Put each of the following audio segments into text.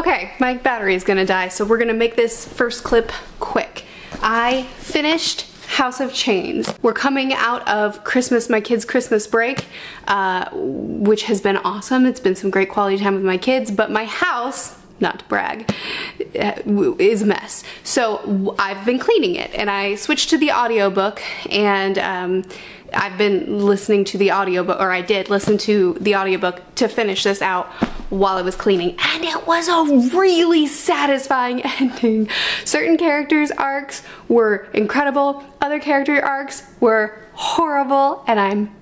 Okay, my battery is gonna die, so we're gonna make this first clip quick. I finished House of Chains. We're coming out of Christmas, my kids' Christmas break, uh, which has been awesome. It's been some great quality time with my kids, but my house, not to brag, uh, is a mess. So I've been cleaning it and I switched to the audiobook and um, I've been listening to the audiobook, or I did listen to the audiobook to finish this out while I was cleaning, and it was a really satisfying ending. Certain characters' arcs were incredible, other character arcs were horrible, and I'm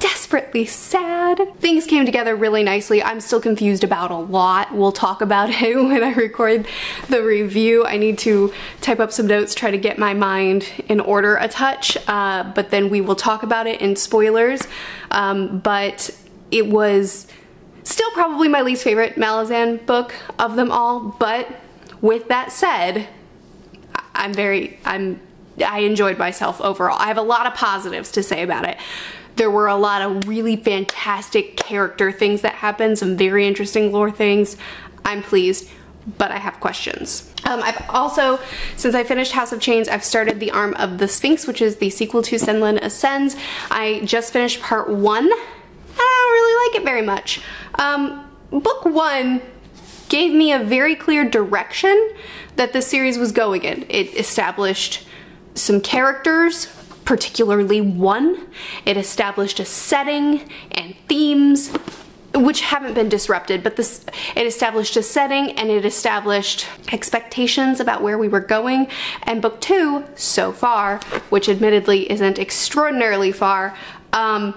desperately sad. Things came together really nicely. I'm still confused about a lot. We'll talk about it when I record the review. I need to type up some notes, try to get my mind in order a touch, uh, but then we will talk about it in spoilers. Um, but it was still probably my least favorite Malazan book of them all, but with that said, I'm very, I'm, I enjoyed myself overall. I have a lot of positives to say about it. There were a lot of really fantastic character things that happened, some very interesting lore things. I'm pleased, but I have questions. Um, I've also, since I finished House of Chains, I've started The Arm of the Sphinx, which is the sequel to Senlin Ascends. I just finished part one. Like it very much. Um, book one gave me a very clear direction that the series was going in. It established some characters, particularly one. It established a setting and themes which haven't been disrupted, but this it established a setting and it established expectations about where we were going. And book two, so far, which admittedly isn't extraordinarily far, um,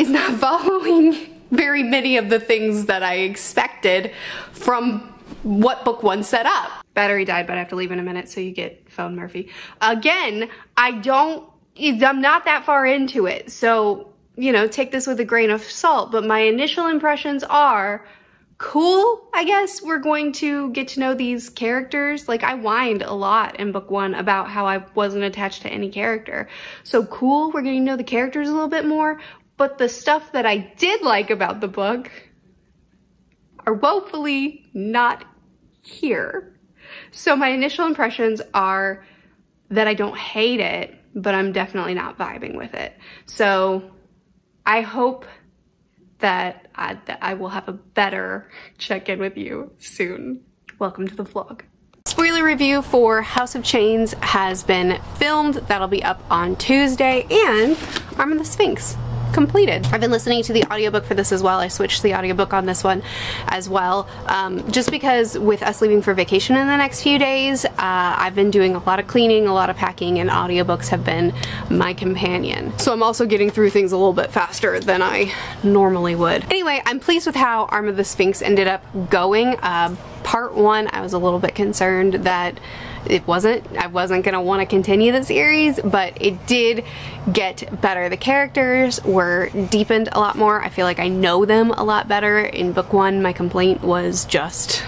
is not following very many of the things that I expected from what book one set up. Battery died, but I have to leave in a minute, so you get phone Merphy. Again, I don't, I'm not that far into it, so, you know, take this with a grain of salt, but my initial impressions are cool, I guess. We're going to get to know these characters. Like, I whined a lot in book one about how I wasn't attached to any character. So cool, we're getting to know the characters a little bit more, but the stuff that I did like about the book are woefully not here. So my initial impressions are that I don't hate it, but I'm definitely not vibing with it. So I hope that I, that I will have a better check-in with you soon. Welcome to the vlog. Spoiler review for House of Chains has been filmed. That'll be up on Tuesday and Arm of the Sphinx completed. I've been listening to the audiobook for this as well. I switched the audiobook on this one as well. Um, just because with us leaving for vacation in the next few days, uh, I've been doing a lot of cleaning, a lot of packing, and audiobooks have been my companion. So I'm also getting through things a little bit faster than I normally would. Anyway, I'm pleased with how Arm of the Sphinx ended up going. Uh, part one, I was a little bit concerned that it wasn't, I wasn't gonna wanna continue the series, but it did get better. The characters were deepened a lot more. I feel like I know them a lot better. In book one, my complaint was just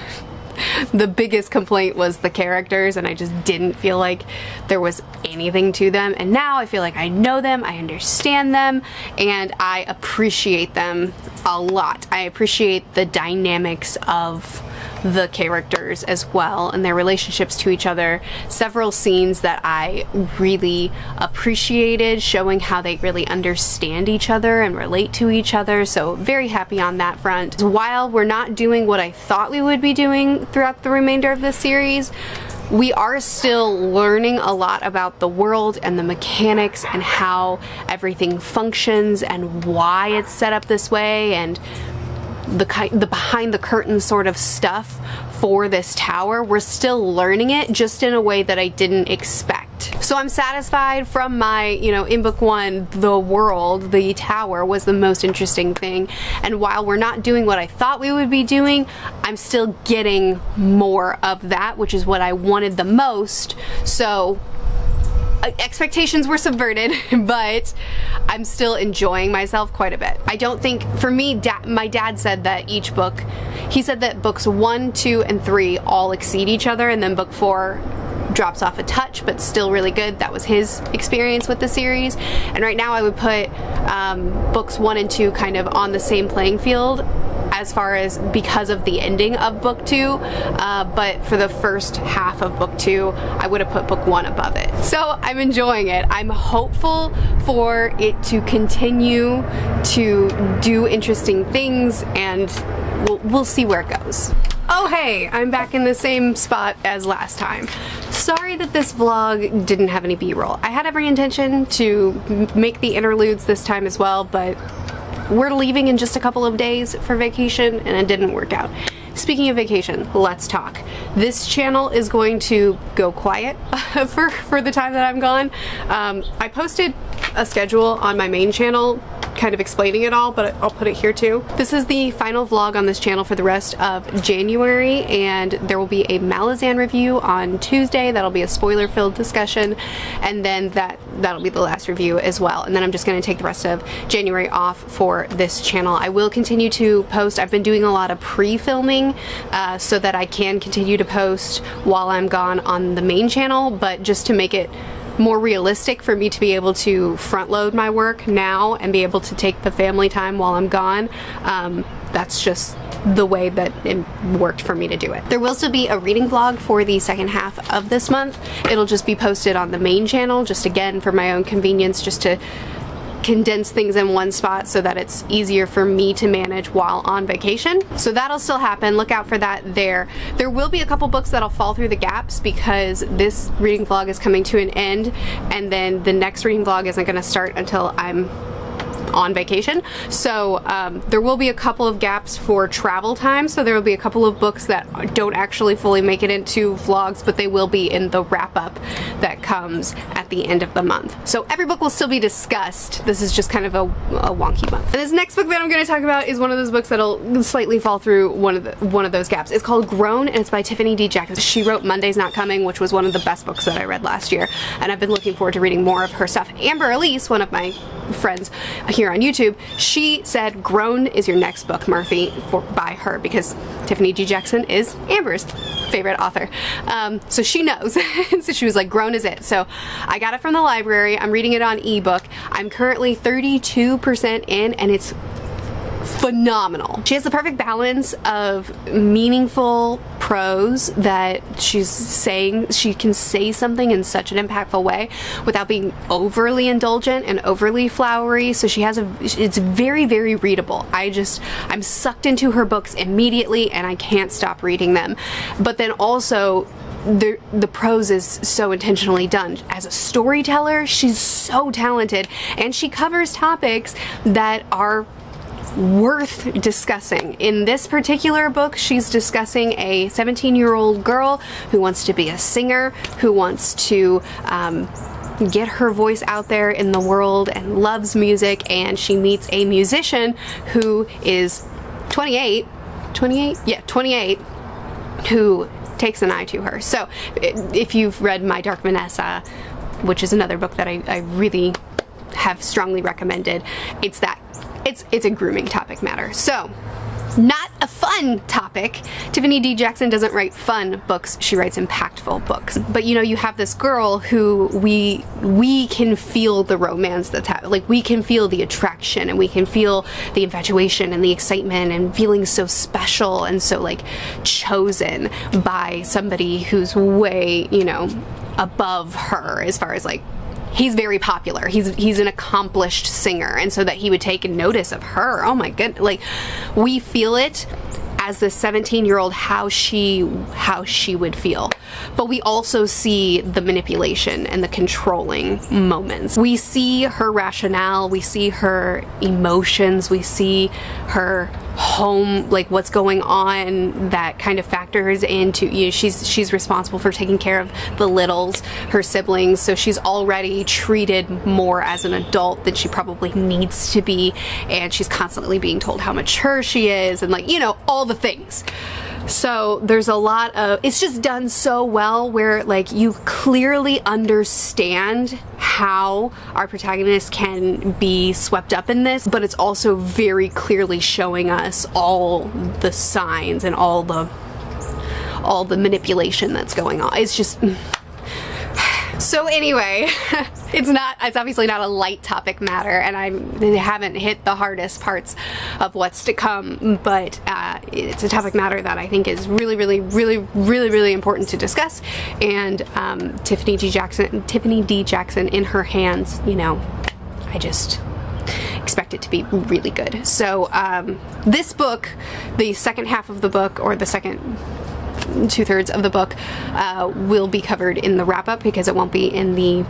the biggest complaint was the characters and I just didn't feel like there was anything to them and now I feel like I know them, I understand them, and I appreciate them a lot. I appreciate the dynamics of the characters as well and their relationships to each other. Several scenes that I really appreciated, showing how they really understand each other and relate to each other, so very happy on that front. While we're not doing what I thought we would be doing throughout the remainder of the series, we are still learning a lot about the world and the mechanics and how everything functions and why it's set up this way and the, the behind the curtain sort of stuff for this tower. We're still learning it just in a way that I didn't expect. So I'm satisfied from my, you know, in book one, the world, the tower was the most interesting thing. And while we're not doing what I thought we would be doing, I'm still getting more of that, which is what I wanted the most. So expectations were subverted, but I'm still enjoying myself quite a bit. I don't think, for me, da my dad said that each book, he said that books one, two, and three all exceed each other, and then book four drops off a touch, but still really good. That was his experience with the series. And right now I would put um, books one and two kind of on the same playing field as far as because of the ending of book two, uh, but for the first half of book two, I would have put book one above it. So I'm enjoying it. I'm hopeful for it to continue to do interesting things and we'll, we'll see where it goes. Oh hey, I'm back in the same spot as last time. Sorry that this vlog didn't have any b-roll. I had every intention to make the interludes this time as well, but we're leaving in just a couple of days for vacation and it didn't work out. Speaking of vacation, let's talk. This channel is going to go quiet for, for the time that I'm gone. Um, I posted a schedule on my main channel kind of explaining it all, but I'll put it here too. This is the final vlog on this channel for the rest of January, and there will be a Malazan review on Tuesday. That'll be a spoiler-filled discussion, and then that, that'll be the last review as well. And then I'm just gonna take the rest of January off for this channel. I will continue to post. I've been doing a lot of pre-filming uh, so that I can continue to post while I'm gone on the main channel, but just to make it more realistic for me to be able to front load my work now and be able to take the family time while I'm gone. Um, that's just the way that it worked for me to do it. There will still be a reading vlog for the second half of this month. It'll just be posted on the main channel, just again for my own convenience, just to condense things in one spot so that it's easier for me to manage while on vacation. So that'll still happen. Look out for that there. There will be a couple books that'll fall through the gaps because this reading vlog is coming to an end and then the next reading vlog isn't going to start until I'm on vacation. So um, there will be a couple of gaps for travel time. So there will be a couple of books that don't actually fully make it into vlogs, but they will be in the wrap up that comes at the end of the month. So every book will still be discussed. This is just kind of a, a wonky month. And this next book that I'm going to talk about is one of those books that'll slightly fall through one of the, one of those gaps. It's called Grown and it's by Tiffany D. Jackson. She wrote Monday's Not Coming, which was one of the best books that I read last year. And I've been looking forward to reading more of her stuff. Amber Elise, one of my friends here on YouTube, she said Grown is your next book, Merphy, for, by her because Tiffany D. Jackson is Amber's favorite author. Um, so she knows. so she was like, Grown is it. So I got it from the library. I'm reading it on ebook. I'm currently 32% in and it's phenomenal. She has the perfect balance of meaningful prose that she's saying, she can say something in such an impactful way without being overly indulgent and overly flowery. So she has a, it's very, very readable. I just, I'm sucked into her books immediately and I can't stop reading them. But then also the the prose is so intentionally done. As a storyteller, she's so talented and she covers topics that are worth discussing. In this particular book, she's discussing a 17 year old girl who wants to be a singer, who wants to um, get her voice out there in the world and loves music, and she meets a musician who is 28. 28? Yeah, 28, who takes an eye to her. So, if you've read My Dark Vanessa, which is another book that I, I really have strongly recommended, it's that it's it's a grooming topic matter. So not a fun topic. Tiffany D. Jackson doesn't write fun books, she writes impactful books. But you know, you have this girl who we we can feel the romance that's happening. Like we can feel the attraction and we can feel the infatuation and the excitement and feeling so special and so like chosen by somebody who's way, you know, above her as far as like he's very popular. He's he's an accomplished singer, and so that he would take notice of her. Oh my god! Like we feel it as the 17 year old how she how she would feel but we also see the manipulation and the controlling moments we see her rationale we see her emotions we see her home like what's going on that kind of factors into you know she's she's responsible for taking care of the littles her siblings so she's already treated more as an adult than she probably needs to be and she's constantly being told how mature she is and like you know all the things so there's a lot of, it's just done so well where like you clearly understand how our protagonist can be swept up in this, but it's also very clearly showing us all the signs and all the all the manipulation that's going on. It's just mm. So anyway, it's not, it's obviously not a light topic matter and I haven't hit the hardest parts of what's to come, but uh, it's a topic matter that I think is really, really, really, really, really important to discuss. And um, Tiffany D. Jackson, Tiffany D. Jackson in her hands, you know, I just expect it to be really good. So um, this book, the second half of the book, or the second two-thirds of the book uh, will be covered in the wrap-up because it won't be in the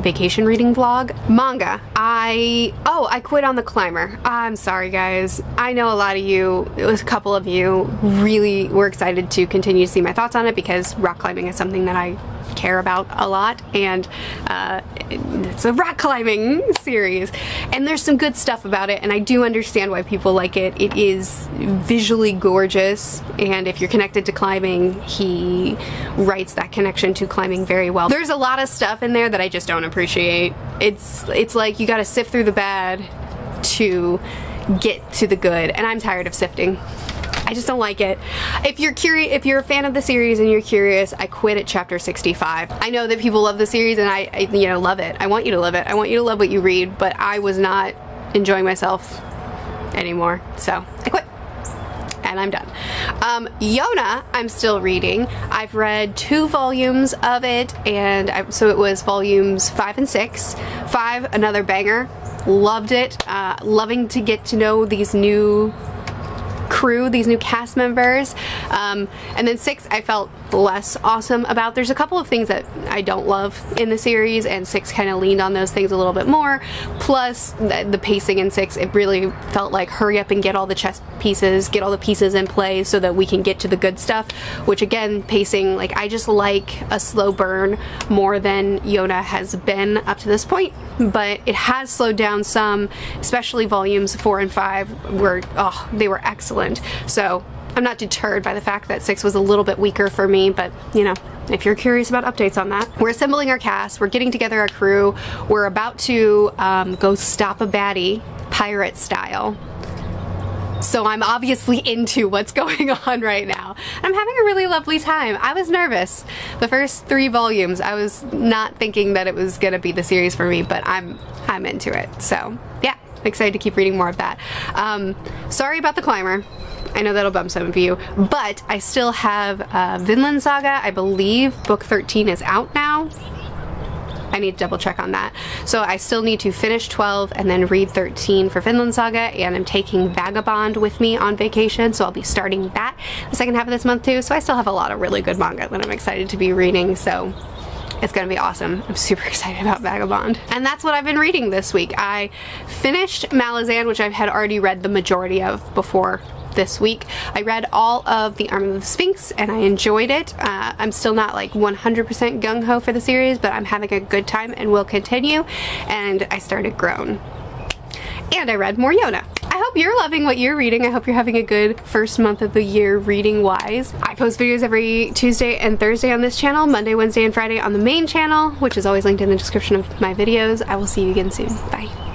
vacation reading vlog. Manga. I, oh, I quit on The Climber. I'm sorry guys. I know a lot of you, a couple of you, really were excited to continue to see my thoughts on it because rock climbing is something that I care about a lot and uh, it's a rock climbing series and there's some good stuff about it and I do understand why people like it. It is visually gorgeous and if you're connected to climbing he writes that connection to climbing very well. There's a lot of stuff in there that I just don't appreciate. It's, it's like you gotta sift through the bad to get to the good and I'm tired of sifting. I just don't like it. If you're curious, if you're a fan of the series and you're curious, I quit at chapter 65. I know that people love the series and I, I, you know, love it. I want you to love it. I want you to love what you read, but I was not enjoying myself anymore. So I quit and I'm done. Um, Yona, I'm still reading. I've read two volumes of it, and I, so it was volumes five and six. Five, another banger. Loved it. Uh, loving to get to know these new crew, these new cast members. Um, and then six, I felt less awesome about. There's a couple of things that I don't love in the series, and six kind of leaned on those things a little bit more. Plus, the, the, pacing in six, it really felt like hurry up and get all the chess pieces, get all the pieces in play so that we can get to the good stuff. Which again, pacing, like I just like a slow burn more than Yona has been up to this point. But it has slowed down some, especially volumes four and five were, oh, they were excellent. So I'm not deterred by the fact that 6 was a little bit weaker for me, but you know, if you're curious about updates on that. We're assembling our cast, we're getting together our crew, we're about to um, go stop a baddie, pirate style. So I'm obviously into what's going on right now. I'm having a really lovely time. I was nervous. The first three volumes, I was not thinking that it was gonna be the series for me, but I'm I'm into it. So yeah, excited to keep reading more of that. Um, sorry about the climber. I know that'll bump some of you, but I still have uh, Vinland Saga. I believe book 13 is out now. I need to double check on that. So I still need to finish 12 and then read 13 for Vinland Saga and I'm taking Vagabond with me on vacation so I'll be starting that the second half of this month too. So I still have a lot of really good manga that I'm excited to be reading so it's gonna be awesome. I'm super excited about Vagabond. And that's what I've been reading this week. I finished Malazan which I had already read the majority of before this week. I read all of The Arm of the Sphinx and I enjoyed it. Uh, I'm still not like 100% gung-ho for the series, but I'm having a good time and will continue. And I started Grown. And I read more Yona. I hope you're loving what you're reading. I hope you're having a good first month of the year reading wise. I post videos every Tuesday and Thursday on this channel, Monday, Wednesday, and Friday on the main channel, which is always linked in the description of my videos. I will see you again soon. Bye.